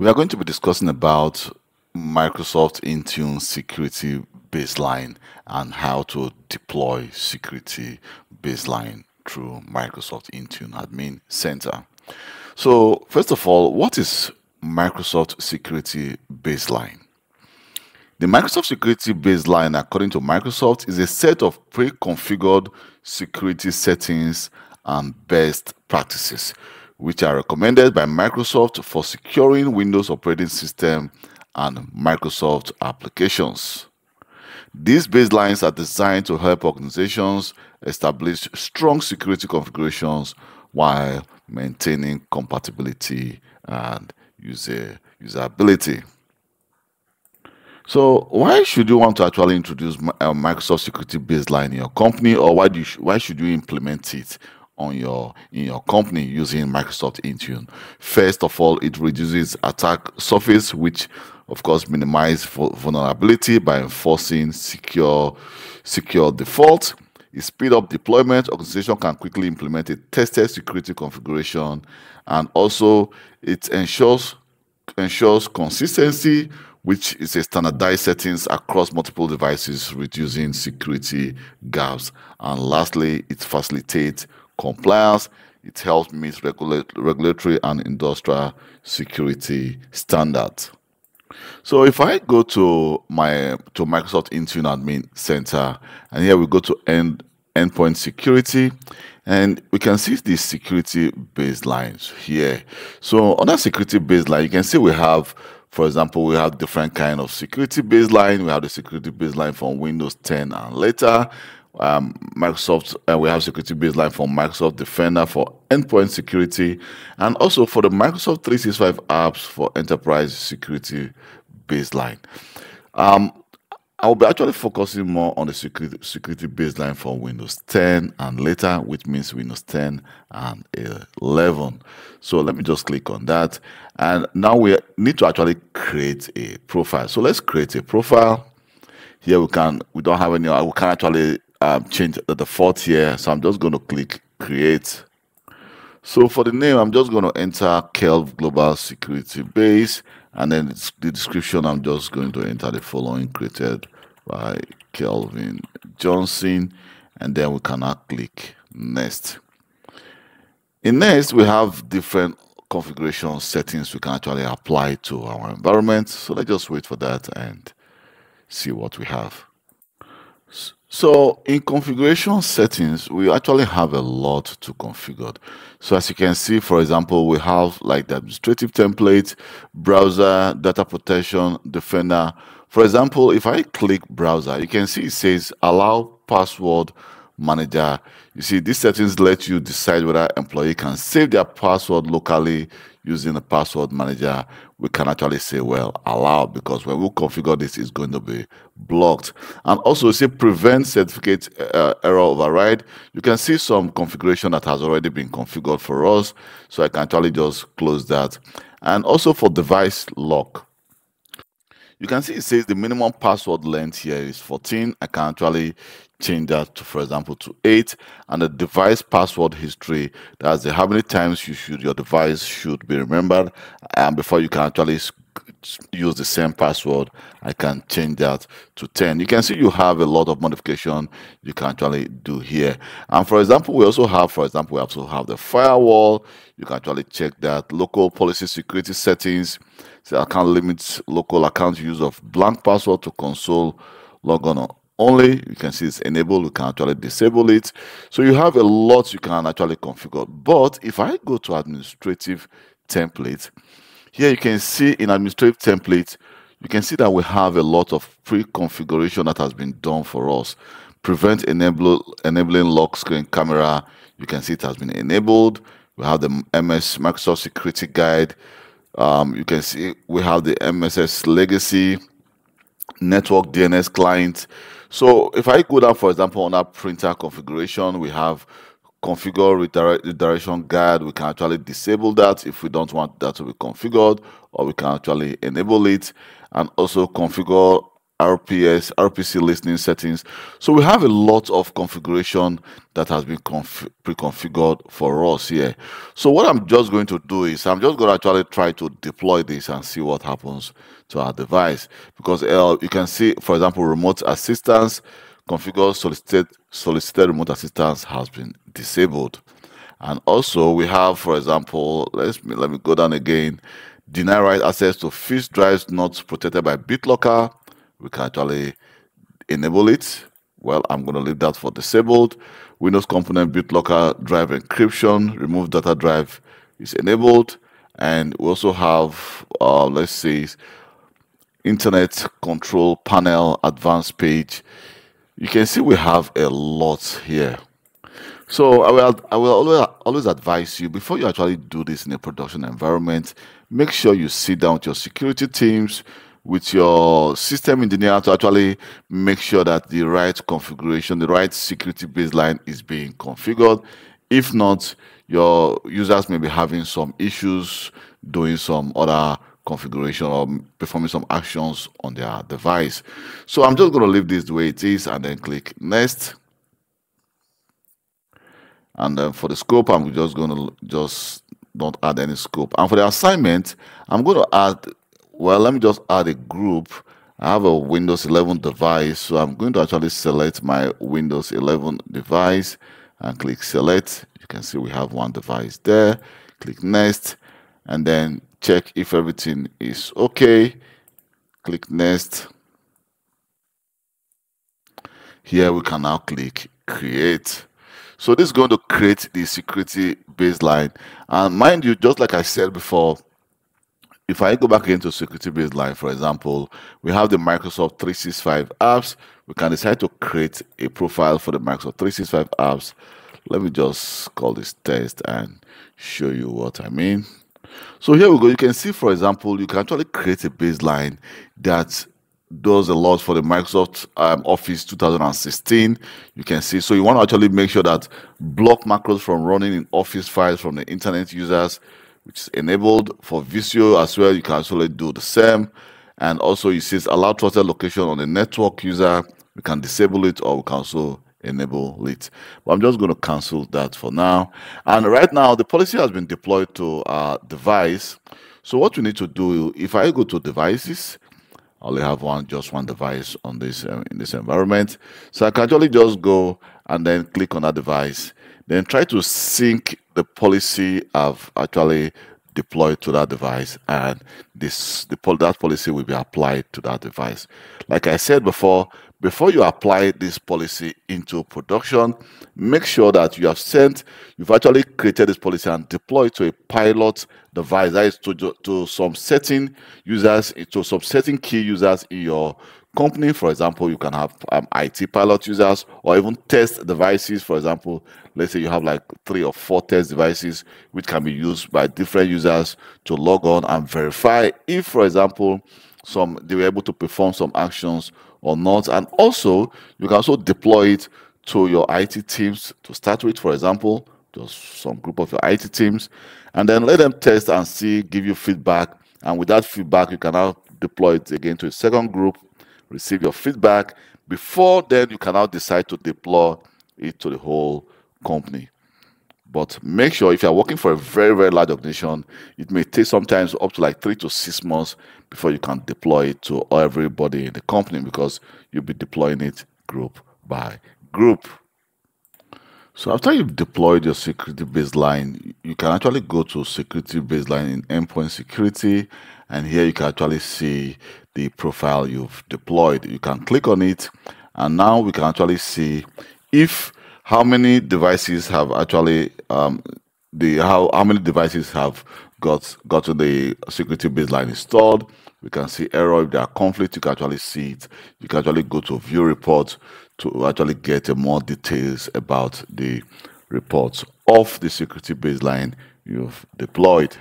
We are going to be discussing about Microsoft Intune security baseline and how to deploy security baseline through Microsoft Intune Admin Center. So, first of all, what is Microsoft Security Baseline? The Microsoft Security Baseline, according to Microsoft, is a set of pre-configured security settings and best practices, which are recommended by Microsoft for securing Windows operating system and Microsoft applications. These baselines are designed to help organizations establish strong security configurations while maintaining compatibility and user usability. So, why should you want to actually introduce uh, Microsoft Security Baseline in your company, or why do you why should you implement it on your in your company using Microsoft Intune? First of all, it reduces attack surface, which of course minimize vulnerability by enforcing secure secure default. It speed up deployment. Organization can quickly implement a tested security configuration, and also it ensures ensures consistency, which is a standardized settings across multiple devices, reducing security gaps. And lastly, it facilitates compliance. It helps meet regulatory and industrial security standards. So if I go to my to Microsoft Intune Admin Center, and here we go to end endpoint security, and we can see the security baselines here. So on that security baseline, you can see we have, for example, we have different kind of security baseline. We have the security baseline from Windows 10 and later. Um, Microsoft, uh, we have security baseline for Microsoft Defender for endpoint security, and also for the Microsoft 365 apps for enterprise security baseline. Um, I'll be actually focusing more on the security, security baseline for Windows 10 and later, which means Windows 10 and 11. So let me just click on that. And now we need to actually create a profile. So let's create a profile. Here we can, we don't have any, we can actually um, change the default here. So I'm just going to click create. So for the name, I'm just going to enter KELV Global Security Base and then the description I'm just going to enter the following created by Kelvin Johnson and then we can now click next in next we have different configuration settings we can actually apply to our environment so let's just wait for that and see what we have so in configuration settings, we actually have a lot to configure. So as you can see, for example, we have like the administrative template, browser, data protection, defender. For example, if I click browser, you can see it says allow password manager. You see, these settings let you decide whether employee can save their password locally using the password manager. We can actually say, well, allow because when we configure this, it's going to be blocked. And also, say prevent certificate uh, error override. You can see some configuration that has already been configured for us. So I can actually just close that. And also for device lock you can see it says the minimum password length here is 14 i can actually change that to for example to 8 and the device password history that's how many times you should your device should be remembered. And before you can actually use the same password i can change that to 10 you can see you have a lot of modification you can actually do here. And for example we also have for example we also have the firewall. You can actually check that local policy security settings so account limits local account use of blank password to console log on only. You can see it's enabled. You can actually disable it. So you have a lot you can actually configure. But if i go to administrative template here you can see in administrative template you can see that we have a lot of pre-configuration that has been done for us. Prevent enable enabling lock screen camera. You can see it has been enabled. We have the ms microsoft security guide um, you can see we have the mss legacy network dns client so if I go down, for example, on our printer configuration, we have configure redirection guard. We can actually disable that if we don't want that to be configured, or we can actually enable it and also configure RPS, RPC listening settings. So we have a lot of configuration that has been pre-configured for us here. So what I'm just going to do is I'm just going to actually try to deploy this and see what happens to our device. Because uh, you can see, for example, remote assistance, configure solicited, solicited remote assistance has been disabled. And also we have, for example, let's let me go down again, deny write access to fixed drives not protected by BitLocker we can actually enable it. Well, I'm going to leave that for disabled. Windows component BitLocker drive encryption, remove data drive is enabled. And we also have, uh, let's say, internet control panel advanced page. You can see we have a lot here. So I will, I will always, always advise you before you actually do this in a production environment, make sure you sit down with your security teams, with your system engineer to actually make sure that the right configuration, the right security baseline is being configured. If not, your users may be having some issues doing some other configuration or performing some actions on their device. So I'm just going to leave this the way it is and then click next. And then for the scope, I'm just going to just don't add any scope. And for the assignment, I'm going to add well, let me just add a group. I have a Windows 11 device, so I'm going to actually select my Windows 11 device and click select. You can see we have one device there. Click next and then check if everything is okay. Click next. Here we can now click create. So this is going to create the security baseline. And mind you, just like I said before, if I go back into security baseline, for example, we have the Microsoft 365 apps. We can decide to create a profile for the Microsoft 365 apps. Let me just call this test and show you what I mean. So here we go. You can see, for example, you can actually create a baseline that does a lot for the Microsoft um, Office 2016. You can see, so you want to actually make sure that block macros from running in Office files from the internet users which is enabled for Visio as well. You can actually do the same. And also it says allow trusted location on the network user. We can disable it or we can also enable it. But I'm just going to cancel that for now. And right now the policy has been deployed to our device. So what we need to do, if I go to devices, I only have one, just one device on this uh, in this environment. So I can actually just go and then click on that device then try to sync the policy I've actually deployed to that device and this the that policy will be applied to that device. Like i said before before you apply this policy into production make sure that you have sent you've actually created this policy and deployed to a pilot device that is to, to some setting users to some setting key users in your company. For example, you can have um, IT pilot users or even test devices. For example, let's say you have like three or four test devices which can be used by different users to log on and verify if, for example, some they were able to perform some actions or not. And also, you can also deploy it to your IT teams to start with, for example, just some group of your IT teams, and then let them test and see, give you feedback. And with that feedback, you can now deploy it again to a second group receive your feedback. Before then, you can now decide to deploy it to the whole company. But make sure if you're working for a very, very large organization, it may take sometimes up to like three to six months before you can deploy it to everybody in the company because you'll be deploying it group by group. So after you've deployed your security baseline, you can actually go to security baseline in endpoint security and here you can actually see the profile you've deployed. You can click on it and now we can actually see if how many devices have actually um, the how how many devices have got got to the security baseline installed. We can see error if there are conflicts. You can actually see it. You can actually go to view report to actually get more details about the reports of the security baseline you've deployed.